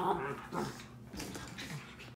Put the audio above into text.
Oh,